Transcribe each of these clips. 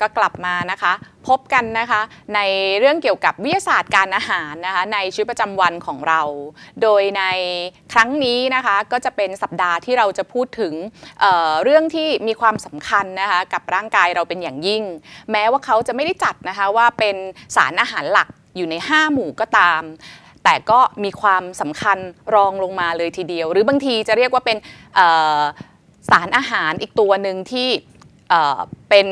ก็กลับมานะคะ พบกันนะคะในเรื่องเกี่ยวกับวิทยาศาสตร์การอาหารนะคะในชีวิตประจำวันของเรา โดยในครั้งนี้นะคะก็จะเป็นสัปดาห์ที่เราจะพูดถึงเเรื่องที่มีความสำคัญนะคะกับร่างกายเราเป็นอย่างยิ่ง แม้ว่าเขาจะไม่ได้จัดนะคะว่าเป็นสารอาหารหลักอยู่ใน 5 หมู่ก็ตามแต่ก็มีความสำคัญรองลงมาเลยทีเดียว หรือบางทีจะเรียกว่าเป็นสารอาหารอีกตัวหนึ่งที่ เป็น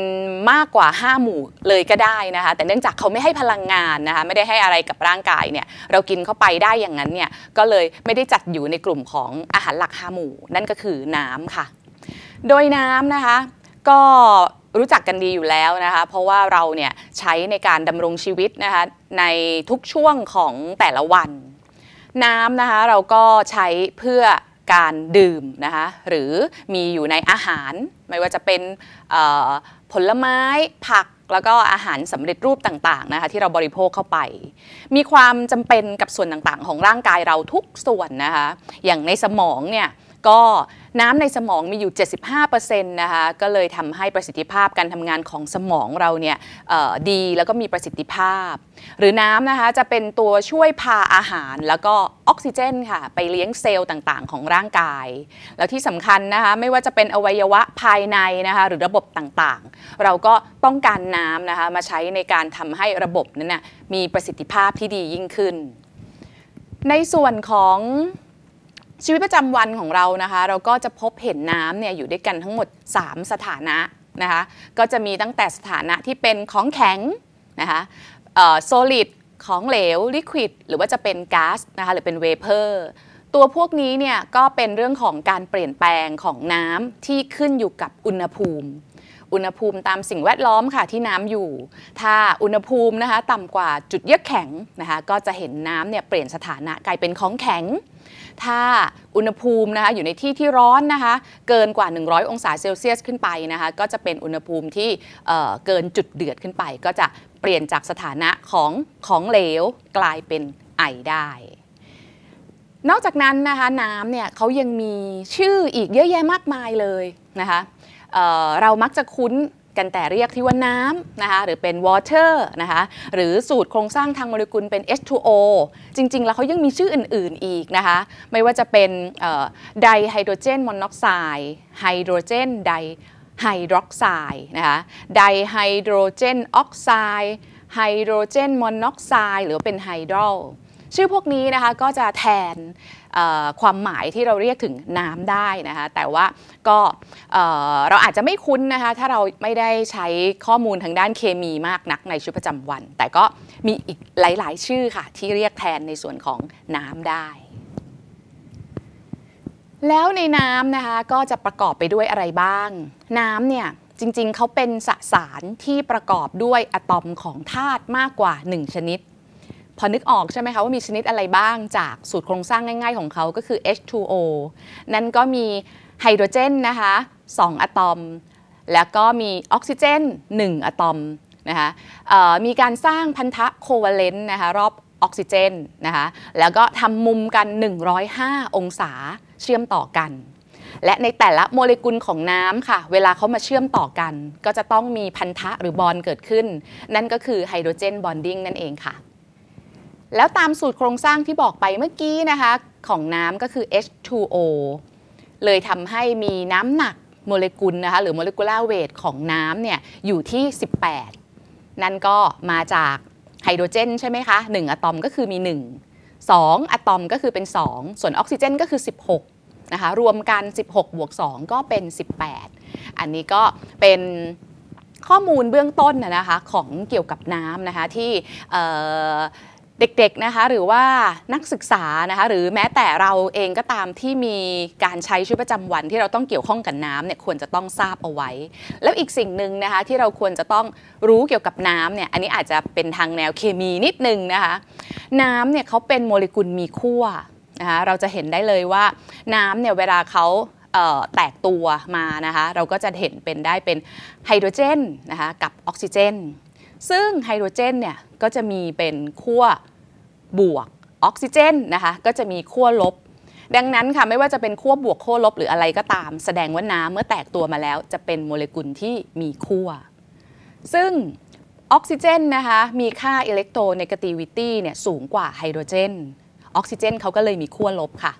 มากกว่า 5 หมู่เลยก็ได้นะคะ แต่เนื่องจากเขาไม่ให้พลังงานนะคะไม่ได้ให้อะไรกับร่างกายเนี่ยเรากินเข้าไปได้อย่างนั้นเนี่ยก็เลยไม่ได้จัดอยู่ในกลุ่มของอาหารหลัก 5 หมู่ นั่นก็คือน้ำค่ะ โดยน้ำนะคะก็รู้จักกันดีอยู่แล้วนะคะเพราะว่าเราเนี่ยใช้ในการดำรงชีวิตนะคะในทุกช่วงของแต่ละวัน น้ำนะคะเราก็ใช้เพื่อ การดื่มนะคะหรือมีอยู่ในอาหาร ไม่ว่าจะเป็นผลไม้ผักแล้วก็อาหารสำเร็จรูปต่างๆนะคะที่เราบริโภคเข้าไป มีความจำเป็นกับส่วนต่างๆ ของร่างกายเราทุกส่วนนะคะอย่างในสมองเนี่ย ก็น้ำในสมองมีอยู่ 75%นะคะก็เลยทำให้ประสิทธิภาพการทำงานของสมองเราเนี่ยดีแล้วก็มีประสิทธิภาพ หรือน้ำนะคะจะเป็นตัวช่วยพาอาหารแล้วก็ออกซิเจนค่ะไปเลี้ยงเซลล์ต่างๆ ของร่างกาย แล้วที่สำคัญนะคะไม่ว่าจะเป็นอวัยวะภายในนะคะหรือระบบต่างๆ เราก็ต้องการน้ำนะคะมาใช้ในการทำให้ระบบนั้นนะมีประสิทธิภาพที่ดียิ่งขึ้น ในส่วนของ ชีวิตประจำวันของเรานะคะ เราก็จะพบเห็นน้ำเนี่ยอยู่ด้วยกันทั้งหมด 3 สถานะนะคะก็จะมีตั้งแต่สถานะที่เป็นของแข็งนะคะโซลิดของเหลวลิควิดหรือว่าจะเป็นก๊าซนะคะหรือเป็นเวเปอร์ตัวพวกนี้เนี่ยก็เป็นเรื่องของการเปลี่ยนแปลงของน้ำที่ขึ้นอยู่กับอุณหภูมิ อุณหภูมิตามสิ่งแวดล้อมค่ะที่น้ำอยู่ ถ้าอุณหภูมินะคะต่ำกว่าจุดเยือกแข็งนะคะก็จะเห็นน้ำเนี่ยเปลี่ยนสถานะกลายเป็นของแข็ง ถ้าอุณหภูมินะคะอยู่ในที่ที่ร้อนนะคะเกินกว่า 100 องศาเซลเซียสขึ้นไปนะคะก็จะเป็นอุณหภูมิที่เกินจุดเดือดขึ้นไป ก็จะเปลี่ยนจากสถานะของของเหลวกลายเป็นไอได้นอกจากนั้นนะคะน้ำเนี่ยเขายังมีชื่ออีกเยอะแยะมากมายเลยนะคะเเรามักจะคุ้น กันแต่เรียกที่ว่าน้ำนะคะหรือเป็น water นะคะหรือสูตรโครงสร้างทางโมเลกุลเป็น H2O จริง ๆ แล้วเขายังมีชื่ออื่น ๆ อีกนะคะไม่ว่าจะเป็น dihydrogen monoxide hydrogen dihydroxide นะคะ dihydrogen oxide hydrogen monoxide หรือเป็น hydrol ชื่อพวกนี้นะคะก็จะแทน ความหมายที่เราเรียกถึงน้ำได้นะคะแต่ว่าก็เราอาจจะไม่คุ้นนะคะถ้าเราไม่ได้ใช้ข้อมูลทางด้านเคมีมากนักในชีวิตประจำวัน แต่ก็มีอีกหลาย ๆ ชื่อค่ะ ที่เรียกแทนในส่วนของน้ำได้แล้วในน้ำนะคะก็จะประกอบไปด้วยอะไรบ้าง น้ำเนี่ยจริงๆ เขาเป็นสสารที่ประกอบด้วยอะตอมของธาตุมากกว่า 1 ชนิด พอนึกออกใช่ไหมคะว่ามีชนิดอะไรบ้างจากสูตรโครงสร้างง่าย ๆ ของเขาก็คือ H2O นั่นก็มีไฮโดรเจนนะคะ2อะตอม แล้วก็มีออกซิเจน 1 อะตอมนะคะมีการสร้างพันธะโควาเลนต์นะคะรอบออกซิเจนนะคะแล้วก็ทำมุมกัน 105 องศาเชื่อมต่อกัน และในแต่ละโมเลกุลของน้ำค่ะ เวลาเขามาเชื่อมต่อกัน ก็จะต้องมีพันธะหรือบอลเกิดขึ้น นั่นก็คือ hydrogen bonding นั่นเองค่ะ แล้วตามสูตรโครงสร้างที่บอกไปเมื่อกี้นะคะของน้ำก็คือ H2O เลยทำให้มีน้ำหนักโมเลกุลนะคะหรือโมเลกุลาเวทของน้ำเนี่ยอยู่ที่ 18 นั่นก็มาจากไฮโดรเจนใช่ไหมคะ 1 อะตอมก็คือมี 1 2 อะตอมก็คือเป็น 2 ส่วนออกซิเจนก็คือ 16 นะคะ รวมกัน 16 บวก 2 ก็เป็น 18 อันนี้ก็เป็นข้อมูลเบื้องต้นนะคะของเกี่ยวกับน้ำนะคะที่ เด็กๆนะคะหรือว่านักศึกษานะคะหรือแม้แต่เราเองก็ตามที่มีการใช้ชีวิตประจำวันที่เราต้องเกี่ยวข้องกับน้ำเนี่ยควรจะต้องทราบเอาไว้ แล้วอีกสิ่งหนึ่งนะคะที่เราควรจะต้องรู้เกี่ยวกับน้ำเนี่ยอันนี้อาจจะเป็นทางแนวเคมีนิดนึงนะคะน้ำเนี่ยเขาเป็นโมเลกุลมีขั้วนะคะเราจะเห็นได้เลยว่าน้ำเนี่ยเวลาเขาแตกตัวมานะคะเราก็จะเห็นเป็นได้เป็นไฮโดรเจนนะคะกับออกซิเจน ซึ่งไฮโดรเจนเนี่ยก็จะมีเป็นขั้วบวกออกซิเจนนะคะก็จะมีขั้วลบ ดังนั้นค่ะไม่ว่าจะเป็นขั้วบวกขั้วลบหรืออะไรก็ตาม แสดงว่าน้ำเมื่อแตกตัวมาแล้ว จะเป็นโมเลกุลที่มีขั้วซึ่งออกซิเจนนะคะมีค่า electronegativity เนี่ยสูงกว่าไฮโดรเจนออกซิเจนเขาก็เลยมีขั้วลบค่ะ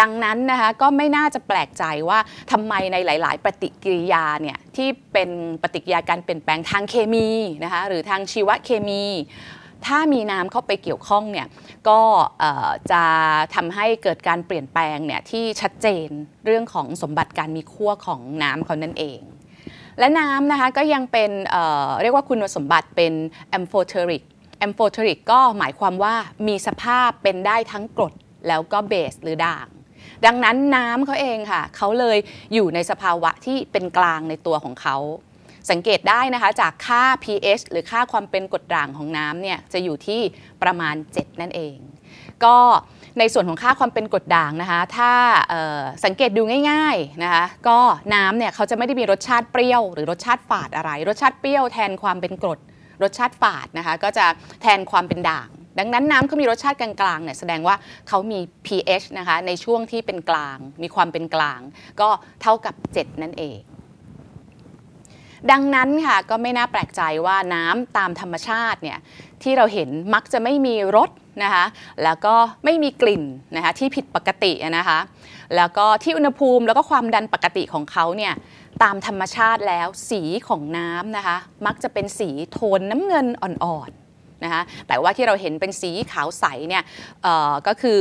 ดังนั้นนะคะก็ไม่น่าจะแปลกใจว่าทำไมในหลาย ๆ ปฏิกิริยาเนี่ยที่เป็นปฏิกิริยาการเปลี่ยนแปลงทางเคมีนะคะหรือทางชีวเคมี ถ้ามีน้ำเข้าไปเกี่ยวข้องเนี่ยก็จะทำให้เกิดการเปลี่ยนแปลงเนี่ยที่ชัดเจนเรื่องของสมบัติการมีขั้วของน้ำเขานั่นเองและน้ำนะคะก็ยังเป็นเรียกว่าคุณสมบัติเป็น amphoteric amphoteric ก็หมายความว่ามีสภาพเป็นได้ทั้งกรดแล้วก็เบสหรือด่าง ดังนั้นน้ำเขาเองค่ะเขาเลยอยู่ในสภาวะที่เป็นกลางในตัวของเขา สังเกตได้นะคะจากค่า pH หรือค่าความเป็นกรดด่างของน้ำเนี่ยจะอยู่ที่ประมาณ 7 นั่นเอง ก็ในส่วนของค่าความเป็นกรดด่างนะคะ ถ้าสังเกตดูง่ายๆนะคะ ก็น้ำเนี่ยเขาจะไม่ได้มีรสชาติเปรี้ยว หรือรสชาติฝาดอะไร รสชาติเปรี้ยวแทนความเป็นกรด รสชาติฝาดนะคะ ก็จะแทนความเป็นด่าง ดังนั้นน้ำเขามีรสชาติกลางๆเนี่ยแสดงว่าเขามี pH นะคะในช่วงที่เป็นกลาง มีความเป็นกลาง ก็เท่ากับ 7 นั่นเองดังนั้นค่ะก็ไม่น่าแปลกใจว่าน้ำตามธรรมชาติเนี่ยที่เราเห็นมักจะไม่มีรสนะคะแล้วก็ไม่มีกลิ่นนะคะที่ผิดปกตินะคะแล้วก็ที่อุณหภูมิแล้วก็ความดันปกติของเขาเนี่ยตามธรรมชาติแล้วสีของน้ำนะคะมักจะเป็นสีโทนน้ำเงินอ่อนๆ นะคะแต่ว่าที่เราเห็นเป็นสีขาวใสเนี่ยก็คือ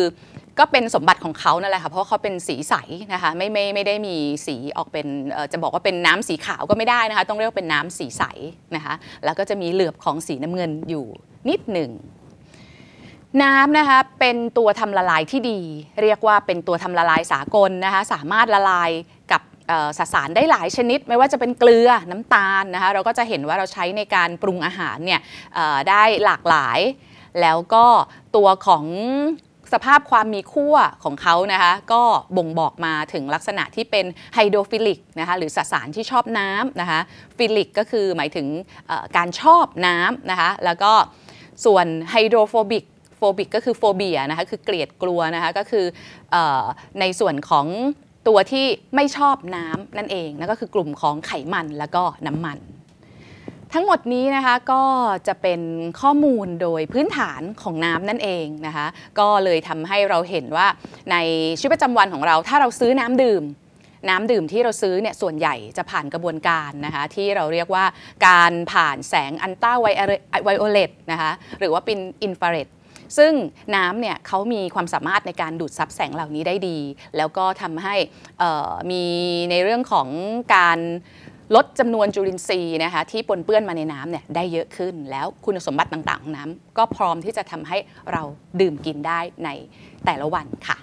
ก็เป็นสมบัติของเขานั่นแหละค่ะเพราะเขาเป็นสีใสนะคะไม่ไม่ไม่ได้มีสีออกเป็นจะบอกว่าเป็นน้ำสีขาวก็ไม่ได้นะคะต้องเรียกว่าเป็นน้ำสีใสนะคะแล้วก็จะมีเหลือบของสีน้ำเงินอยู่นิดหนึ่งน้ำนะคะเป็นตัวทำละลายที่ดี เรียกว่าเป็นตัวทำละลายสากลนะคะสามารถละลายกับ สสารได้หลายชนิด ไม่ว่าจะเป็นเกลือน้ำตาลนะคะเราก็จะเห็นว่าเราใช้ในการปรุงอาหารเนี่ยได้หลากหลาย แล้วก็ตัวของสภาพความมีขั้วของเขานะคะก็บ่งบอกมาถึงลักษณะที่เป็น hydrophilic นะคะหรือสสารที่ชอบน้ำนะคะ philic ก็คือหมายถึงการชอบน้ำนะคะแล้วก็ส่วน hydrophobic phobic ก็คือ phobia นะคะคือเกลียดกลัวนะคะก็คืออในส่วนของ ตัวที่ไม่ชอบน้ำนั่นเองนั่นก็คือกลุ่มของไขมันแล้วก็น้ำมัน ทั้งหมดนี้นะคะก็จะเป็นข้อมูลโดยพื้นฐานของน้ำนั่นเองนะคะก็เลยทำให้เราเห็นว่าในชีวิตประจำวันของเราถ้าเราซื้อน้ำดื่มน้ำดื่มที่เราซื้อเนี่ยส่วนใหญ่จะผ่านกระบวนการนะคะที่เราเรียกว่าการผ่านแสงอันต้าไวโอเลตนะคะหรือว่าเป็นอินฟราเรด ซึ่งน้ำเนี่ยเขามีความสามารถในการดูดซับแสงเหล่านี้ได้ดี แล้วก็ทำให้มีในเรื่องของการลดจำนวนจุลินทรีย์นะคะที่ปนเปื้อนมาในน้ำเนี่ยได้เยอะขึ้น แล้วคุณสมบัติต่างๆของน้ำก็พร้อมที่จะทำให้เราดื่มกินได้ในแต่ละวันค่ะ